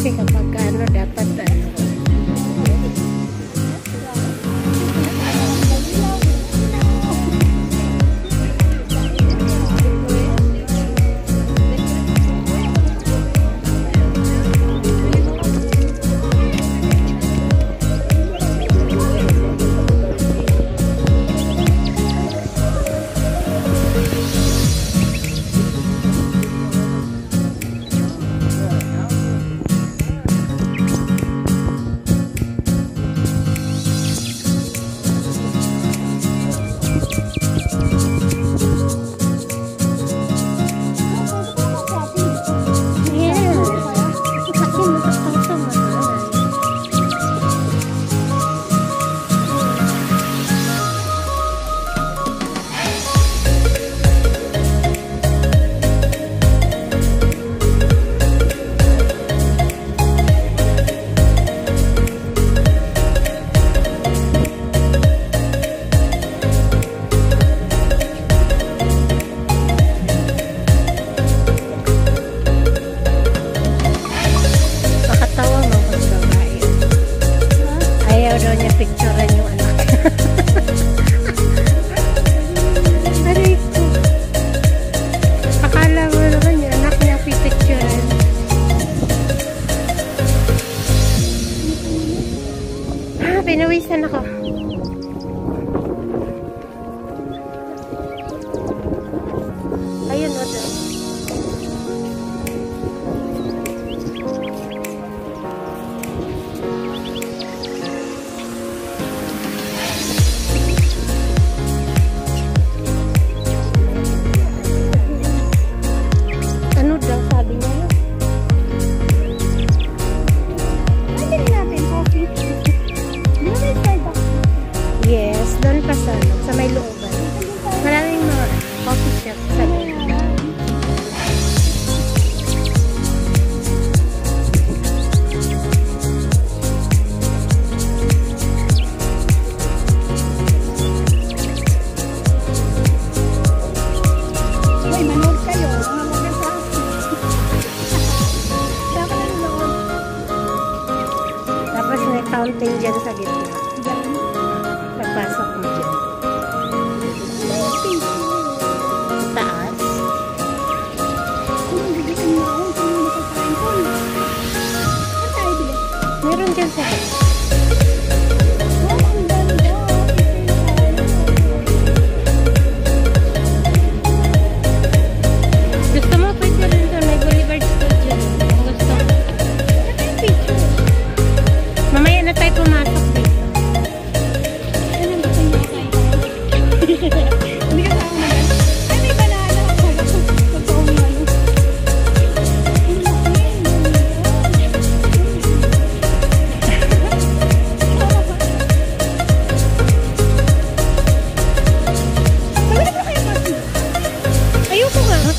sih apakah dapat Ito sa gitna. Pagpasok.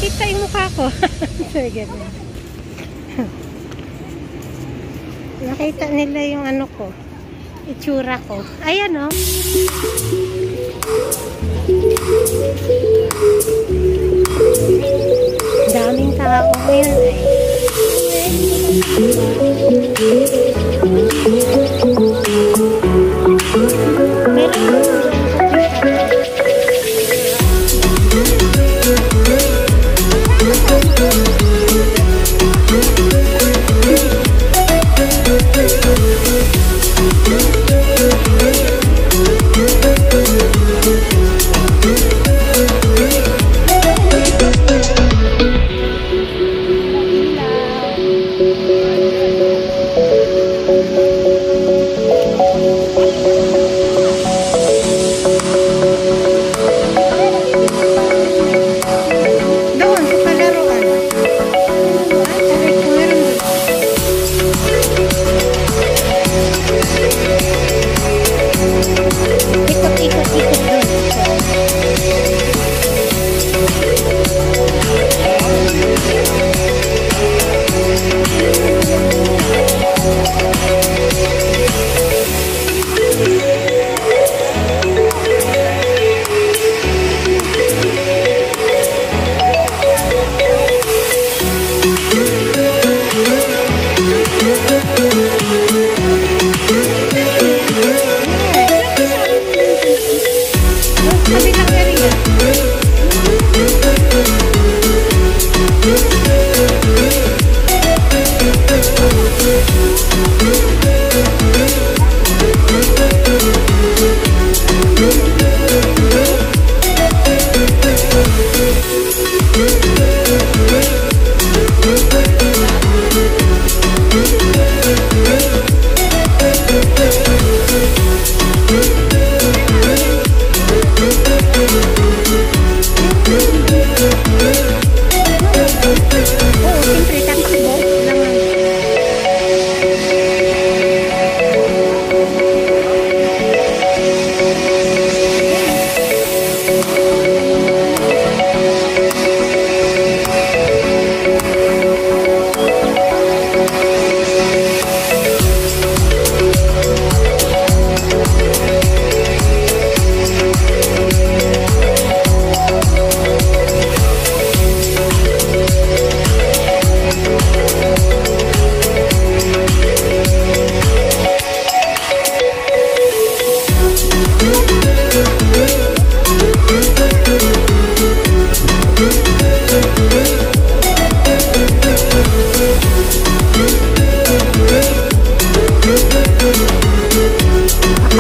Nakita yung mukha ko. Sige na. Nakita nila yung ano ko itsura ko. Ayan o. Oh. Daming tao ngayon. Ay.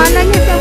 만나겠어요